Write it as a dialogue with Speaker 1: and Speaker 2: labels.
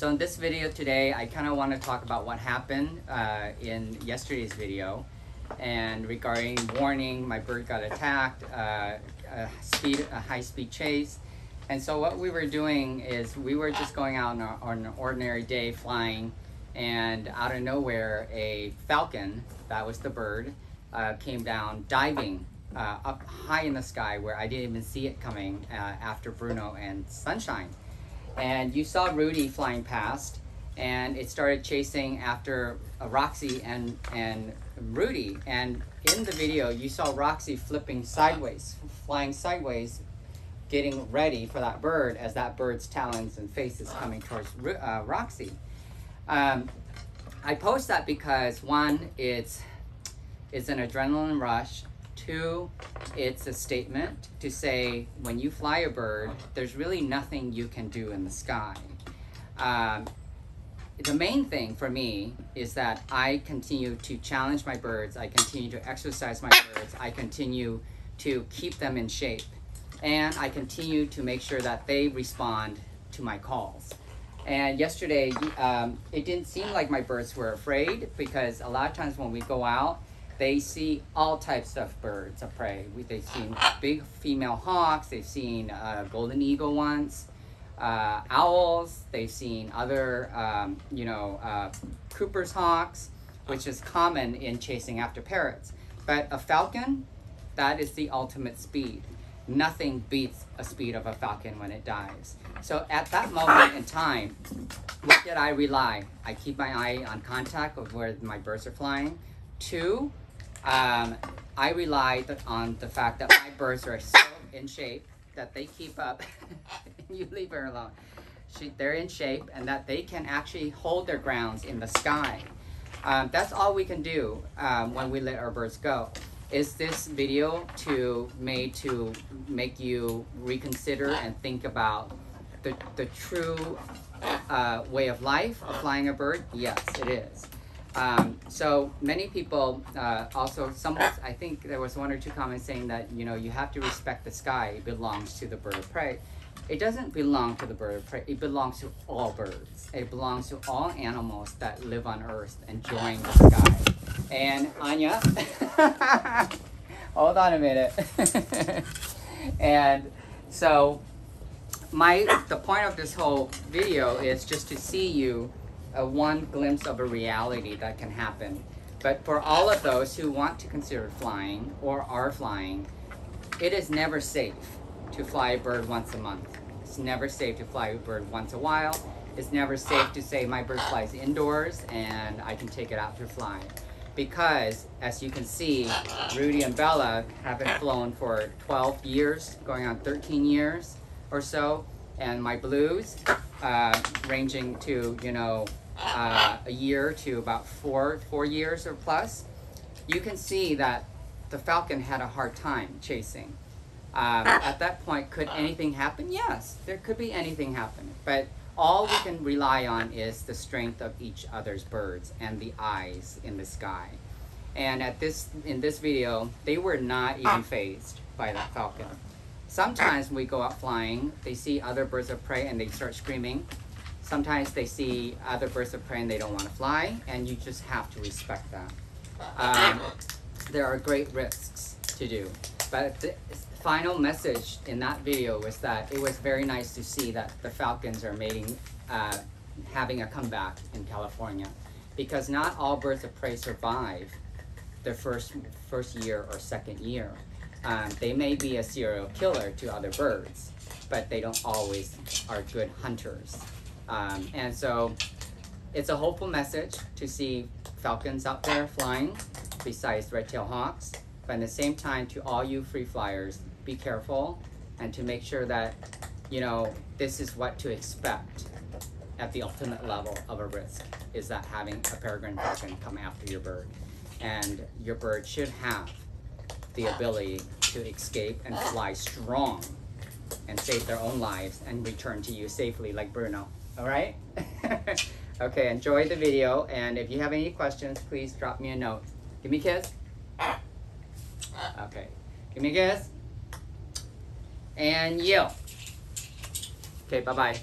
Speaker 1: so in this video today, I kind of want to talk about what happened uh, in yesterday's video and regarding warning, my bird got attacked, uh, a, speed, a high speed chase. And so what we were doing is we were just going out on, on an ordinary day flying and out of nowhere a falcon, that was the bird, uh, came down diving uh, up high in the sky where I didn't even see it coming uh, after Bruno and Sunshine. And you saw Rudy flying past and it started chasing after uh, Roxy and, and Rudy. And in the video, you saw Roxy flipping sideways, flying sideways, getting ready for that bird as that bird's talons and face is coming towards uh, Roxy. Um, I post that because one, it's it's an adrenaline rush. Two, it's a statement to say when you fly a bird, there's really nothing you can do in the sky. Um, the main thing for me is that I continue to challenge my birds, I continue to exercise my birds, I continue to keep them in shape, and I continue to make sure that they respond to my calls. And yesterday, um, it didn't seem like my birds were afraid because a lot of times when we go out, they see all types of birds of prey. They've seen big female hawks, they've seen uh, golden eagle once, uh, owls, they've seen other, um, you know, uh, Cooper's hawks, which is common in chasing after parrots. But a falcon, that is the ultimate speed. Nothing beats a speed of a falcon when it dives. So at that moment in time, what did I rely? I keep my eye on contact of where my birds are flying. Two, um, I rely on the fact that my birds are so in shape that they keep up you leave her alone. She, they're in shape and that they can actually hold their grounds in the sky. Um, that's all we can do um, when we let our birds go. Is this video to made to make you reconsider and think about the, the true uh, way of life of flying a bird? Yes, it is. Um, so many people uh, also, some, I think there was one or two comments saying that, you know, you have to respect the sky, it belongs to the bird of prey. It doesn't belong to the bird of prey, it belongs to all birds. It belongs to all animals that live on earth enjoying the sky. And Anya, hold on a minute. and so my the point of this whole video is just to see you a one glimpse of a reality that can happen. But for all of those who want to consider flying or are flying, it is never safe to fly a bird once a month. It's never safe to fly a bird once a while. It's never safe to say my bird flies indoors and I can take it out to fly. Because, as you can see, Rudy and Bella have been flown for 12 years, going on 13 years or so. And my blues, uh, ranging to, you know, uh, a year to about four, four years or plus, you can see that the falcon had a hard time chasing. Um, at that point, could anything happen? Yes, there could be anything happen. But all we can rely on is the strength of each other's birds and the eyes in the sky. And at this, in this video, they were not even fazed by that falcon. Sometimes when we go out flying, they see other birds of prey and they start screaming. Sometimes they see other birds of prey and they don't want to fly, and you just have to respect that. Um, there are great risks to do. But the final message in that video was that it was very nice to see that the Falcons are mating, uh, having a comeback in California. Because not all birds of prey survive their first, first year or second year. Um, they may be a serial killer to other birds, but they don't always are good hunters. Um, and so it's a hopeful message to see falcons out there flying besides red-tailed hawks. But at the same time, to all you free flyers, be careful and to make sure that, you know, this is what to expect at the ultimate level of a risk is that having a peregrine falcon come after your bird. And your bird should have the ability to escape and fly strong and save their own lives and return to you safely like Bruno. All right? okay, enjoy the video. And if you have any questions, please drop me a note. Give me a kiss. Okay. Give me a kiss. And yell. Okay, bye-bye.